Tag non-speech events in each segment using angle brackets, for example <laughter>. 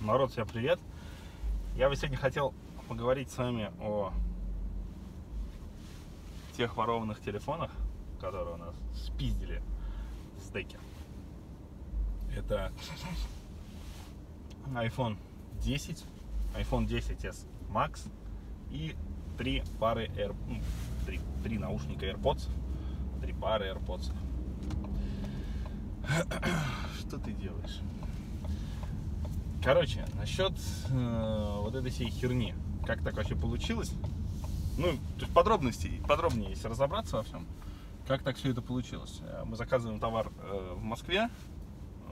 Народ, всем привет! Я бы сегодня хотел поговорить с вами о тех ворованных телефонах, которые у нас спиздили с деки. Это iPhone 10, iPhone 10s Max и три пары Air, ну, три, три наушника AirPods, три пары AirPods. <clears throat> Что ты делаешь? Короче, насчет э, вот этой всей херни, как так вообще получилось, ну, то есть подробностей, подробнее, если разобраться во всем, как так все это получилось. Э, мы заказываем товар э, в Москве,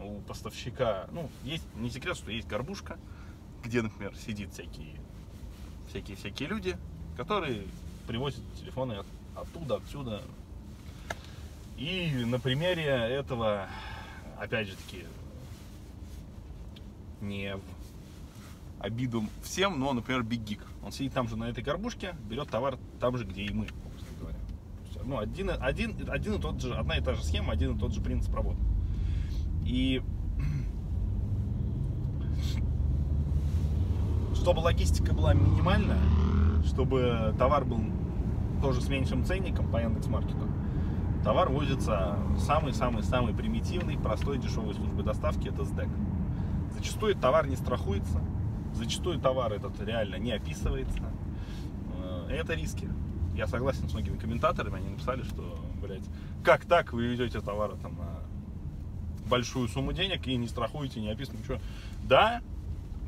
у поставщика, ну, есть, не секрет, что есть горбушка, где, например, сидит всякие, всякие, всякие люди, которые привозят телефоны от, оттуда, отсюда. И на примере этого, опять же таки, не в обиду всем, но, например, Big Geek. Он сидит там же на этой горбушке, берет товар там же, где и мы, собственно говоря. Ну, один, один, один и тот же, одна и та же схема, один и тот же принцип работы. И чтобы логистика была минимальная, чтобы товар был тоже с меньшим ценником по Яндекс.Маркету, товар возится самый-самый-самый примитивный, простой, дешевой службы доставки, это СДЭК. Зачастую товар не страхуется, зачастую товар этот реально не описывается. Э, это риски. Я согласен с многими комментаторами, они написали, что, блядь, как так вы везете товары там на большую сумму денег и не страхуете, не описываете ничего. Да,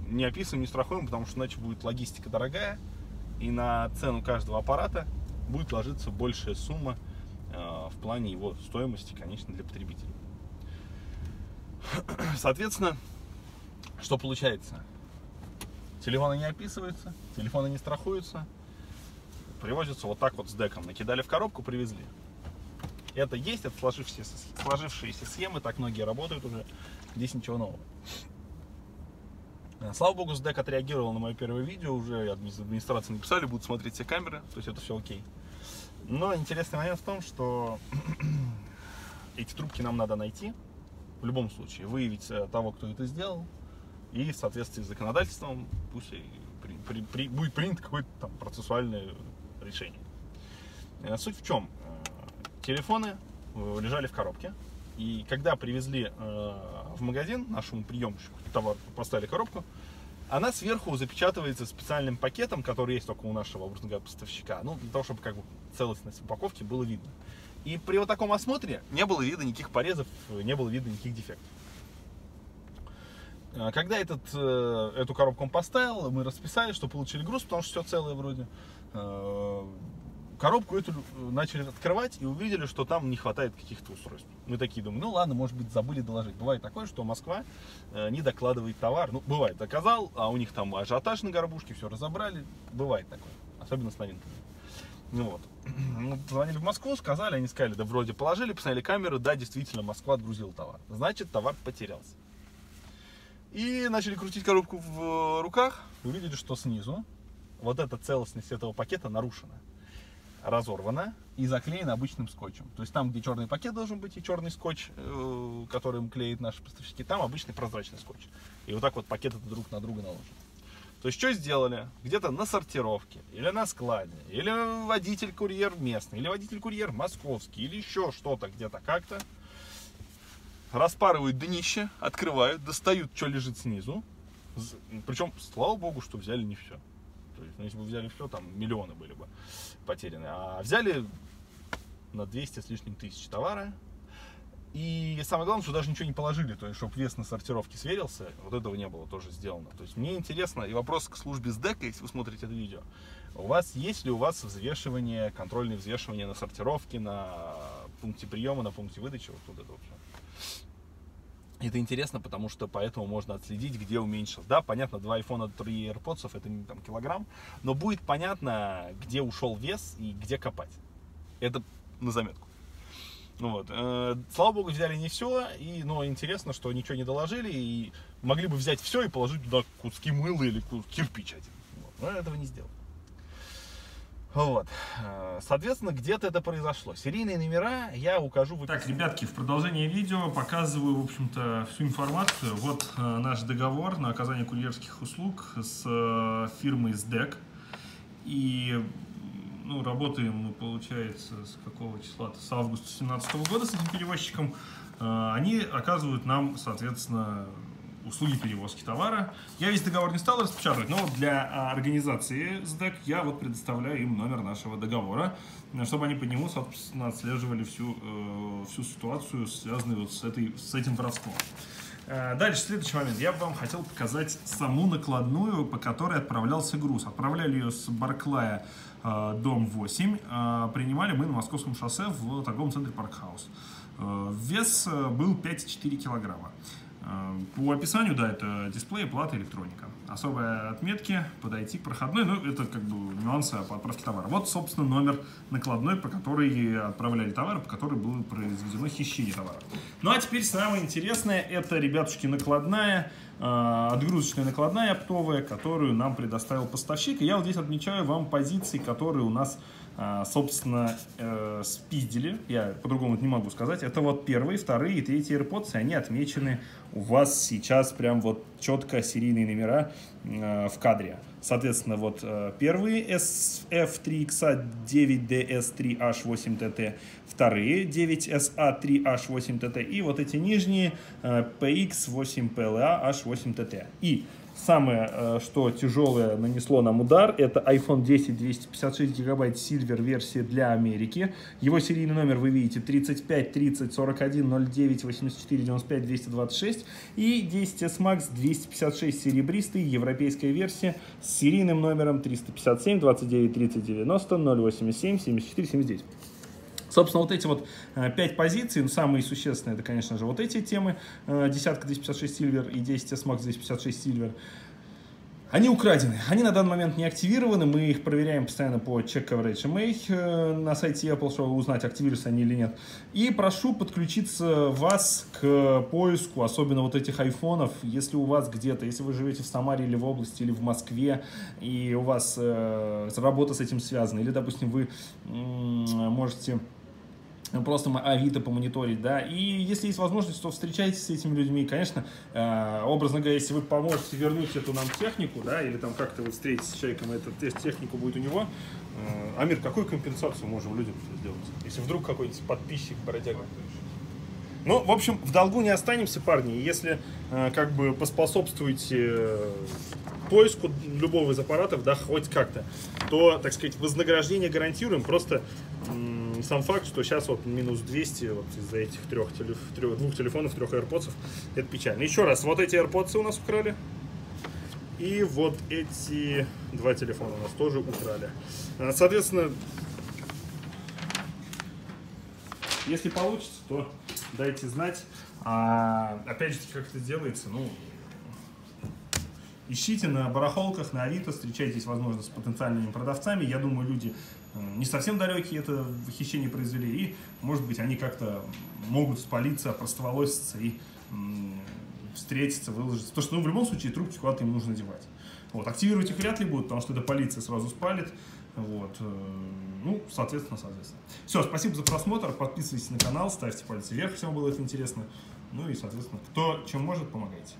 не описываем, не страхуем, потому что иначе будет логистика дорогая, и на цену каждого аппарата будет ложиться большая сумма э, в плане его стоимости, конечно, для потребителя. <clears throat> Соответственно, что получается? Телефоны не описываются, телефоны не страхуются, привозятся вот так вот с деком. Накидали в коробку, привезли. Это есть, это сложившиеся, сложившиеся схемы, так многие работают уже, здесь ничего нового. Слава богу, SDEC отреагировал на мое первое видео, уже администрации написали, будут смотреть все камеры, то есть это все окей. Но интересный момент в том, что <clears throat> эти трубки нам надо найти, в любом случае, выявить э, того, кто это сделал, и в соответствии с законодательством пусть при, при, при, будет принято какое-то там процессуальное решение. Э, суть в чем? Э, телефоны э, лежали в коробке, и когда привезли в магазин нашему приемщику, товар поставили коробку, она сверху запечатывается специальным пакетом, который есть только у нашего образно поставщика, ну, для того, чтобы как бы целостность упаковки было видно. И при вот таком осмотре не было видно никаких порезов, не было видно никаких дефектов. А, когда этот, э, эту коробку он поставил, мы расписали, что получили груз, потому что все целое вроде. Э, коробку эту начали открывать и увидели, что там не хватает каких-то устройств. Мы такие думаем, ну ладно, может быть, забыли доложить. Бывает такое, что Москва э, не докладывает товар. Ну, бывает, доказал, а у них там ажиотаж на горбушке, все разобрали. Бывает такое, особенно с новинками. Ну вот. <clears throat> Ну, звонили в Москву, сказали, они сказали, да вроде положили, посмотрели камеру, да, действительно, Москва отгрузила товар. Значит, товар потерялся. И начали крутить коробку в руках. Увидели, что снизу вот эта целостность этого пакета нарушена. Разорвана и заклеена обычным скотчем. То есть там, где черный пакет должен быть и черный скотч, э, которым клеят наши поставщики, там обычный прозрачный скотч. И вот так вот пакеты друг на друга наложены. То есть что сделали? Где-то на сортировке, или на складе, или водитель-курьер местный, или водитель-курьер московский, или еще что-то где-то как-то распарывают днище, открывают, достают, что лежит снизу. Причем, слава богу, что взяли не все. То есть, ну, если бы взяли все, там миллионы были бы потеряны. А взяли на 200 с лишним тысяч товара. И самое главное, что даже ничего не положили, то есть, чтобы вес на сортировке сверился, вот этого не было тоже сделано. То есть, мне интересно, и вопрос к службе СДЭКа, если вы смотрите это видео, у вас есть ли у вас взвешивание, контрольное взвешивание на сортировке, на пункте приема, на пункте выдачи, вот, вот это вот. Это интересно, потому что поэтому можно отследить, где уменьшил. Да, понятно, два айфона, три AirPods, это не там килограмм, но будет понятно, где ушел вес и где копать. Это на заметку. Ну вот. Э, слава богу, взяли не все, и, но интересно, что ничего не доложили, и могли бы взять все и положить туда куски мыла или кирпич один. Вот. Но этого не сделали. Вот. Соответственно, где-то это произошло. Серийные номера я укажу в Так, ребятки, в продолжение видео показываю, в общем-то, всю информацию. Вот наш договор на оказание курьерских услуг с фирмой SDEC. И ну, работаем мы, получается, с какого числа-то? С августа 2017 года с этим перевозчиком. Они оказывают нам, соответственно, услуги перевозки товара. Я весь договор не стал распечатывать, но для а, организации СДЭК я вот предоставляю им номер нашего договора, чтобы они по нему, собственно, отслеживали всю, э, всю ситуацию, связанную вот с, этой, с этим воровством. Э, дальше, следующий момент. Я бы вам хотел показать саму накладную, по которой отправлялся груз. Отправляли ее с Барклая э, дом 8. Принимали мы на Московском шоссе в торговом центре Паркхаус. Вес был 5,4 килограмма. Э, по описанию, да, это дисплей, плата, электроника. Особые отметки, подойти к проходной, ну, это как бы нюансы по отправке товара. Вот, собственно, номер накладной, по которой отправляли товар, по которой было произведено хищение товара. Ну, а теперь самое интересное, это, ребятушки, накладная, отгрузочная накладная оптовая, которую нам предоставил поставщик. И я вот здесь отмечаю вам позиции, которые у нас а, собственно, э, спиздили, я по-другому не могу сказать, это вот первые, вторые и третьи AirPods, они отмечены у вас сейчас прям вот четко серийные номера э, в кадре. Соответственно, вот э, первые SF3XA 9DS3H8TT, вторые 9SA3H8TT и вот эти нижние PX8PLA H8TT. И Самое, э, что тяжелое нанесло нам удар, это iPhone 10 256 гигабайт Silver версия для Америки. Его серийный номер вы видите 35 30 41 09 84 95 226 и 10s Max 256 серебристый, европейская версия с серийным номером 357 29 30 90 087 74 79. Собственно, вот эти вот э, пять позиций, ну, самые существенные, это, конечно же, вот эти темы, э, десятка 256 Silver и 10 S-Max 256 Silver, они украдены, они на данный момент не активированы, мы их проверяем постоянно по Check Coverage MA э, на сайте Apple, чтобы узнать, активируются они или нет. И прошу подключиться вас к поиску, особенно вот этих айфонов, если у вас где-то, если вы живете в Самаре или в области, или в Москве, и у вас э, работа с этим связана, или, допустим, вы э, можете просто Авито помониторить, да, и если есть возможность, то встречайтесь с этими людьми, конечно, э, образно говоря, если вы поможете вернуть эту нам технику, да, или там как-то вы встретитесь с человеком, эта технику будет у него, э, Амир, какую компенсацию можем людям сделать, если вдруг какой-нибудь подписчик бродяга? Ну, в общем, в долгу не останемся, парни, если э, как бы поспособствуете э, поиску любого из аппаратов, да, хоть как-то, то, так сказать, вознаграждение гарантируем, просто сам факт, что сейчас вот минус 200 вот из-за этих трех, трех, двух телефонов, трех AirPods, это печально. Еще раз, вот эти AirPods у нас украли. И вот эти два телефона у нас тоже украли. А, соответственно, если получится, то дайте знать. А, опять же, как это делается, ну, ищите на барахолках, на Авито, встречайтесь, возможно, с потенциальными продавцами. Я думаю, люди не совсем далекие это хищение произвели, и, может быть, они как-то могут спалиться, простоволоситься и встретиться, выложиться. Потому что, ну, в любом случае, трубки куда-то им нужно девать. Вот, активировать их вряд ли будут, потому что это полиция сразу спалит. Вот, э, ну, соответственно, соответственно. Все, спасибо за просмотр, подписывайтесь на канал, ставьте пальцы вверх, если вам было это интересно. Ну и, соответственно, кто чем может, помогайте.